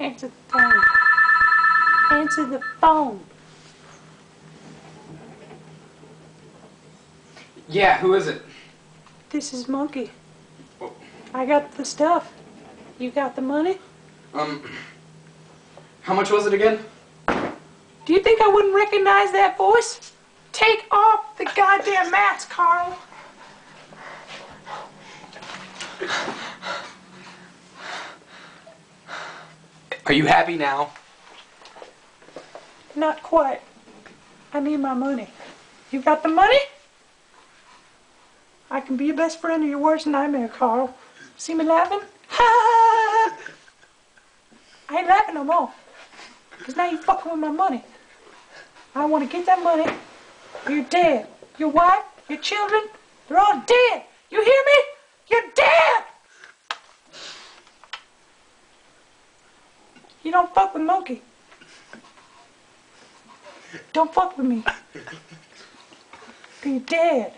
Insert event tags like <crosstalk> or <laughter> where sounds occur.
Answer the phone. Answer the phone. Yeah, who is it? This is Monkey. I got the stuff. You got the money? Um, how much was it again? Do you think I wouldn't recognize that voice? Take off the goddamn mask, Carl. Are you happy now? Not quite. I need my money. You got the money? I can be your best friend or your worst nightmare, Carl. See me laughing? Ha! <laughs> I ain't laughing no more. Because now you're fucking with my money. I want to get that money. You're dead. Your wife, your children, they're all dead. You don't fuck with Monkey. Don't fuck with me. You're dead.